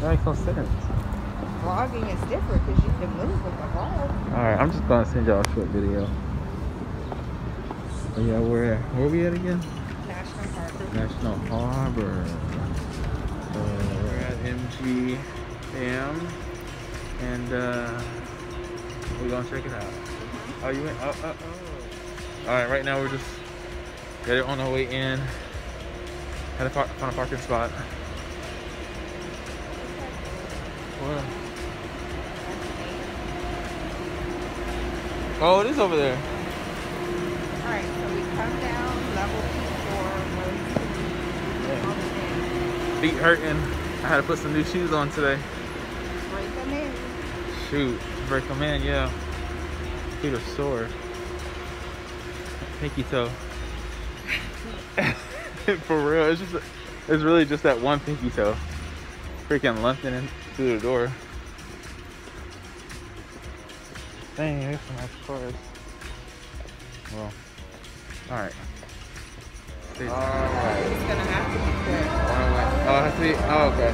That makes no sense. Vlogging is different because you can move with the vlog. Alright, I'm just gonna send y'all a short video. Oh, yeah, where where we at again? National Harbor. National Harbor. So we're at MG Dam and uh we're gonna check it out. Oh you went oh oh oh Alright, right now we're just got it on our way in. Had to find a parking spot. Where? Oh, it is over there. Alright, so we come down level four, Feet hurting. I had to put some new shoes on today. break them in. Shoot, break them in, yeah. Feet are sore. Pinky toe. For real, it's just, it's really just that one pinky toe. Freaking in through the door. Dang, there's some nice cars. Well, alright. Alright. It's gonna have to be quick. On our way. Oh, I see. Oh, okay.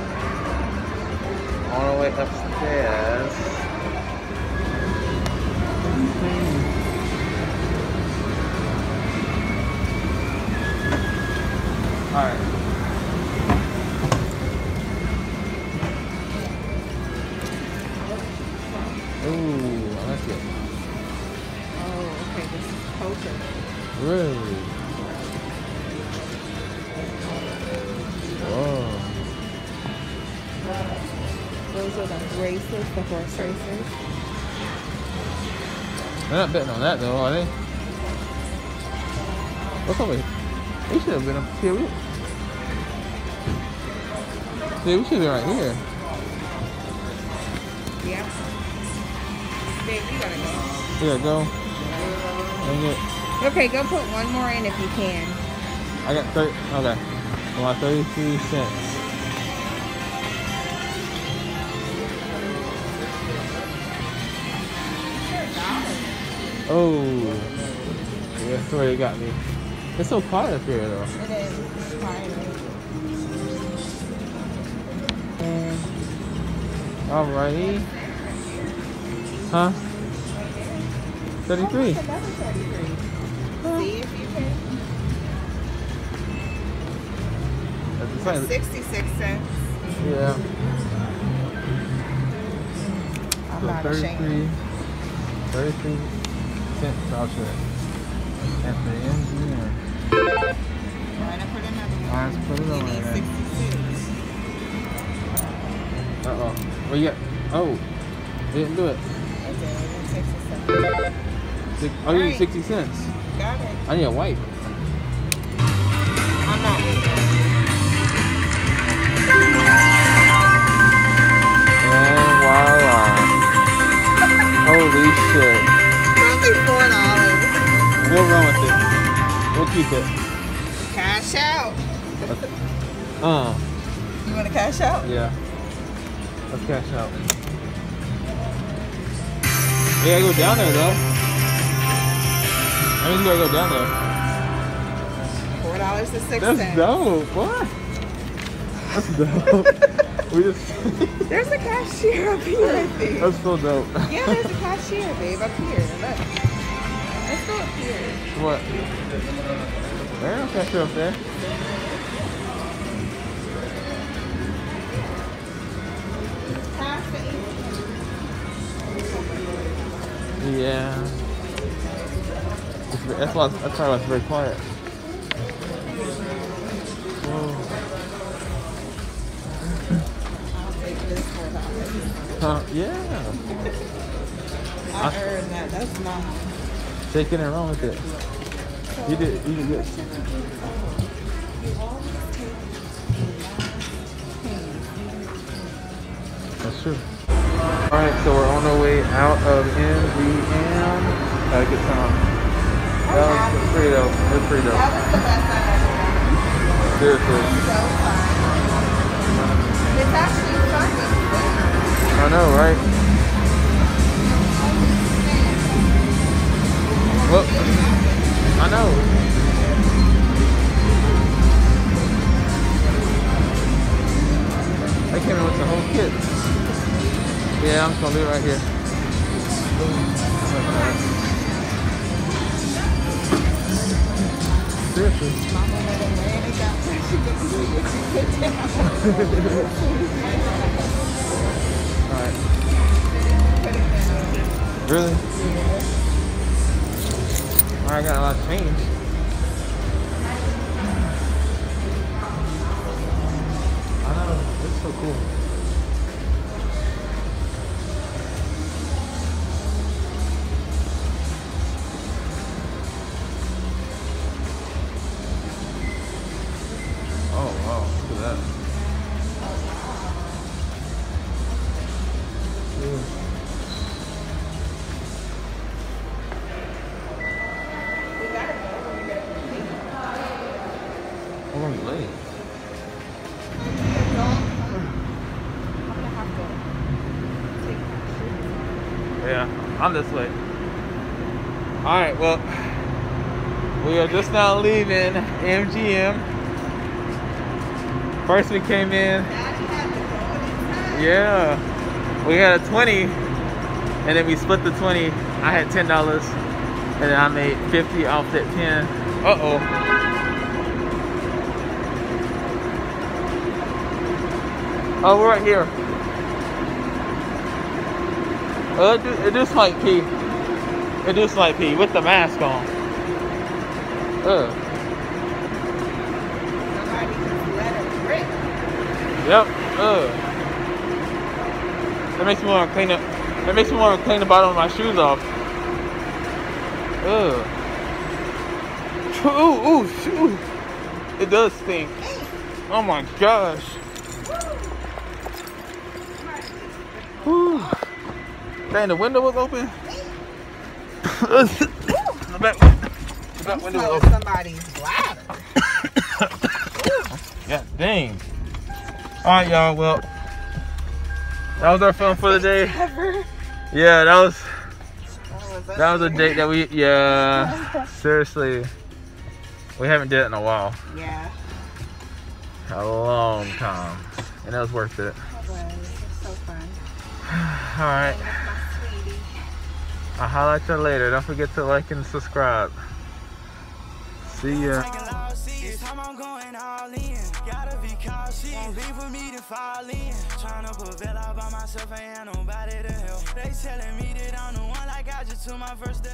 On our way upstairs. Hmm. All Really? Whoa. Those are the races, the horse races. They're not betting on that though, are they? What's over here? We should have been up here. We... See, we should be right here. Yeah. Dave, you gotta go. Here, go. Okay, go put one more in if you can. I got 30. Okay. I want 33 cents. Oh. That's where you got me. It's so quiet up here though. It is. Alrighty. Huh? 33. Another 33. See if you can. That's 66 cents. Yeah. I'm So not 33, ashamed. 33 cent voucher. At the engineer. To put another one. Alright, let's put it on need there. Uh oh. Well, you got. Oh. Didn't do it. Okay, then 67. Six, you need Alright. 60 cents. Got it. I need a wipe. I'm not. And voila. Holy shit. Four dollars. We'll run with it. We'll keep it. Cash out. Uh, You want to cash out? yeah. Let's cash out. Yeah, gotta go down there though. I we gotta go down there. Four dollars six That's cents. dope. What? That's dope. we just. There's a cashier up here, I think. That's so dope. Yeah, there's a cashier, babe, up here. Look. Let's go up here. What? There, no cashier up there. Yeah. It's, ve- that's why that's why it's very quiet. Whoa. I'll take this four dollars. Huh, yeah. I earned that. That's not. Taking it wrong with it. You did you did good. That's true. Alright, so we're on our way out of MGM. Had a good time. That was pretty dope. It was pretty That was the best I've ever. Seriously. It's actually. I know, right? Well, I know. I came in with the whole kit. Yeah, I'm just gonna it right here. Alright. Put it down. Really? I got a lot of change. That. Yeah. We gotta go when we get to How long you late? I'm gonna have to take my shoes Yeah, I'm this way. All right, well, we are just now leaving MGM. First we came in, yeah, we had a 20, and then we split the 20. I had $10, and then I made 50 off that 10. Uh-oh. Oh, we're right here. Uh, it, do, like pee. It do like pee with the mask on. Ugh. Somebody just let it rip. Yep. Ugh. That makes me want to clean it. That makes me want to clean the bottom of my shoes off. Ugh. Ooh, ooh, shoo. It does stink. Oh my gosh. Whew. Dang, the window was open. the back, the back window was open. somebody's bladder. God dang. Alright, y'all. Well, that was our film for the day. Yeah, that was oh, That was, a date that we yeah. Seriously. We haven't did it in a while. Yeah. A long time. And that was worth it. It was. So fun. My sweetie. I'll highlight you later. Don't forget to like and subscribe. See ya. Oh This time I'm going all in. Gotta be cautious. Won't leave for me to fall in. Tryna prevail all by myself, ain't nobody to help. They telling me that I'm the one like I just took my first step.